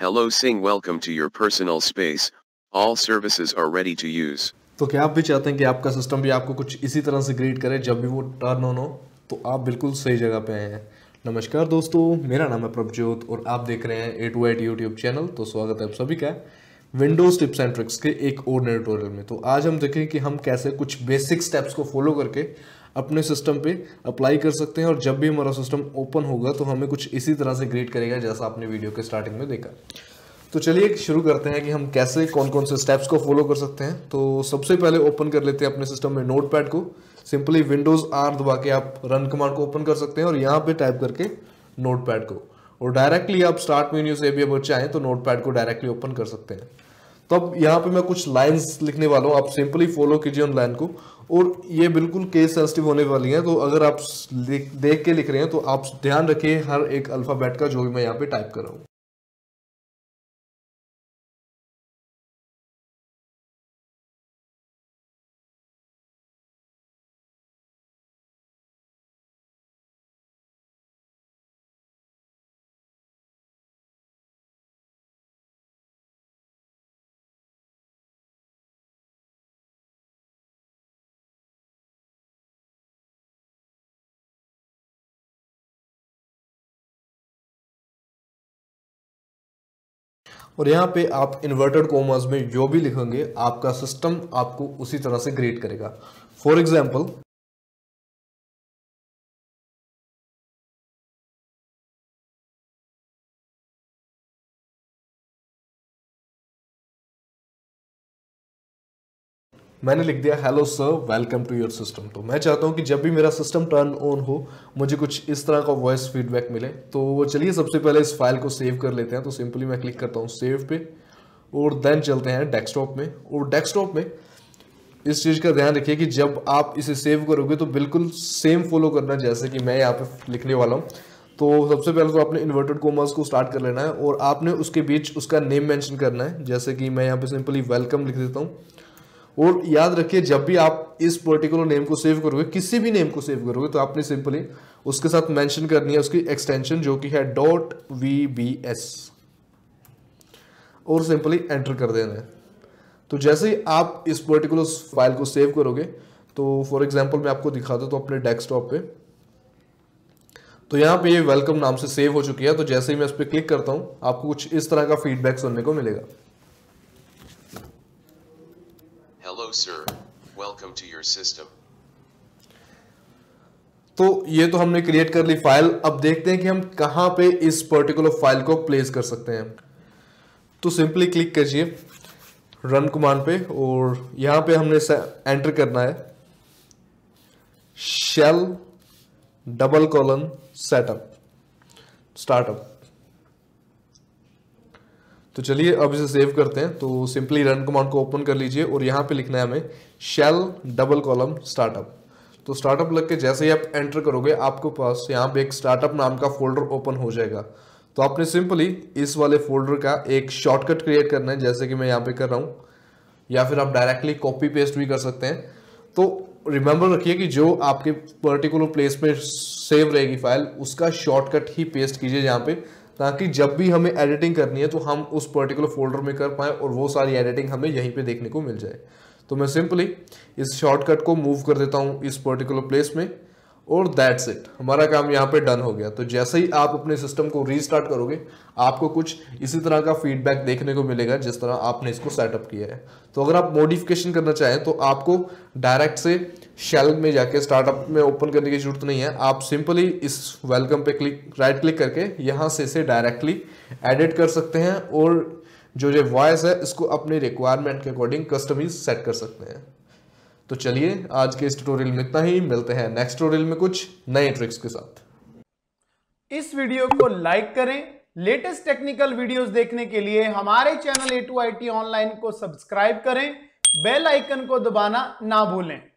Hello Sing welcome to your personal space, all services are ready to use. तो क्या आप भी चाहते हैं कि आपका सिस्टम भी आपको कुछ इसी तरह से ग्रीट करे जब भी वो टर्न ऑन हो तो आप बिल्कुल सही जगह पे हैं। नमस्कार दोस्तों मेरा नाम है प्रभजोत और आप देख रहे हैं A two eight YouTube channel तो स्वागत है आप सभी का विंडोज़ टिप्स एंड ट्रिक्स के एक और ट्यूटोरियल में। तो आज हम देखें कि हम कैसे कुछ बेसिक स्टेप्स को फॉलो करके अपने सिस्टम पे अप्लाई कर सकते हैं और जब भी हमारा सिस्टम ओपन होगा तो हमें कुछ इसी तरह से ग्रीट करेगा जैसा आपने वीडियो के स्टार्टिंग में देखा। तो चलिए शुरू करते हैं कि हम कैसे कौन कौन से स्टेप्स को फॉलो कर सकते हैं। तो सबसे पहले ओपन कर लेते हैं अपने सिस्टम में नोट को। सिंपली विंडोज़ आर दबा के आप रन कमांड को ओपन कर सकते हैं और यहाँ पे टाइप करके नोट पैड को। और डायरेक्टली आप स्टार्ट मेन्यू से भी अगर चाहें तो नोट पैड को डायरेक्टली ओपन कर सकते हैं। तो अब यहाँ पे मैं कुछ लाइंस लिखने वाला हूँ। आप सिंपली फॉलो कीजिए उन लाइन को। और ये बिल्कुल केस सेंसिटिव होने वाली है तो अगर आप देख के लिख रहे हैं तो आप ध्यान रखिए हर एक अल्फ़ाबेट का, जो भी मैं यहाँ पे टाइप कर रहा हूँ। और यहाँ पे आप इन्वर्टेड कॉमर्स में जो भी लिखेंगे, आपका सिस्टम आपको उसी तरह से ग्रेड करेगा। फॉर एग्ज़ाम्पल मैंने लिख दिया hello sir welcome to your system तो मैं चाहता हूँ कि जब भी मेरा सिस्टम टर्न ऑन हो, मुझे कुछ इस तरह का वॉइस फीडबैक मिले। तो चलिए, सबसे पहले इस फ़ाइल को सेव कर लेते हैं। तो सिंपली मैं क्लिक करता हूँ सेव पे, और देन चलते हैं डेस्कटॉप में। और डेस्कटॉप में इस चीज़ का ध्यान रखिए कि जब आप इसे सेव करोगे तो बिल्कुल सेम फॉलो करना जैसे कि मैं यहाँ पे लिखने वाला हूँ। तो सबसे पहले तो आपने इन्वर्टेड कॉमर्स को स्टार्ट कर लेना है, और आपने उसके बीच उसका नेम मेंशन करना है। जैसे कि मैं यहाँ पे सिंपली वेलकम लिख देता हूँ। और याद रखिए, जब भी आप इस पर्टिकुलर नेम को सेव करोगे, किसी भी नेम को सेव करोगे तो आपने सिंपली उसके साथ मेंशन करनी है उसकी एक्सटेंशन जो कि है डॉट वी बी एस और सिंपली एंटर कर देना है। तो जैसे ही आप इस पर्टिकुलर फ़ाइल को सेव करोगे तो फॉर एग्जांपल मैं आपको दिखा दूँ तो अपने डेस्कटॉप पे। तो यहाँ पे ये वेलकम नाम से सेव हो चुकी है तो जैसे ही मैं इस पर क्लिक करता हूँ, आपको कुछ इस तरह का फीडबैक सुनने को मिलेगा। Sir. Welcome to your system. तो ये तो हमने क्रिएट कर ली फ़ाइल अब देखते हैं कि हम कहाँ पे इस पर्टिकुलर फ़ाइल को प्लेस कर सकते हैं. तो सिंपली क्लिक कीजिए रन कमांड पे और यहाँ पे हमने एंटर करना है. Shell double colon setup startup तो चलिए, अब इसे सेव करते हैं। तो सिंपली रन कमांड को ओपन कर लीजिए और यहाँ पे लिखना है हमें शेल डबल कॉलम स्टार्टअप तो स्टार्टअप लग के जैसे ही आप एंटर करोगे, आपके पास यहाँ पे एक स्टार्टअप नाम का फोल्डर ओपन हो जाएगा। तो आपने सिंपली इस वाले फोल्डर का एक शॉर्टकट क्रिएट करना है, जैसे कि मैं यहाँ पे कर रहा हूँ। या फिर आप डायरेक्टली कॉपी पेस्ट भी कर सकते हैं। तो रिमेंबर रखिए कि जो आपके पर्टिकुलर प्लेस पे सेव रहेगी फ़ाइल उसका शॉर्टकट ही पेस्ट कीजिए यहाँ पे ताकि जब भी हमें एडिटिंग करनी है तो हम उस पर्टिकुलर फोल्डर में कर पाए और वो सारी एडिटिंग हमें यहीं पे देखने को मिल जाए। तो मैं सिंपली इस शॉर्टकट को मूव कर देता हूँ इस पर्टिकुलर प्लेस में। और दैट्स इट हमारा काम यहाँ पे डन हो गया। तो जैसे ही आप अपने सिस्टम को रीस्टार्ट करोगे, आपको कुछ इसी तरह का फीडबैक देखने को मिलेगा, जिस तरह आपने इसको सेटअप किया है। तो अगर आप मॉडिफिकेशन करना चाहें तो आपको डायरेक्ट से शेल में जाके स्टार्टअप में ओपन करने की ज़रूरत नहीं है। आप सिंपली इस वेलकम पे क्लिक राइट क्लिक करके यहाँ से इसे डायरेक्टली एडिट कर सकते हैं और जो जो वॉइस है, इसको अपनी रिक्वायरमेंट के अकॉर्डिंग कस्टमाइज सेट कर सकते हैं। तो चलिए आज के इस ट्यूटोरियल में इतना ही। मिलते हैं नेक्स्ट ट्यूटोरियल में कुछ नए ट्रिक्स के साथ। इस वीडियो को लाइक करें। लेटेस्ट टेक्निकल वीडियोस देखने के लिए हमारे channel A two I T online को सब्सक्राइब करें। बेल आइकन को दबाना ना भूलें।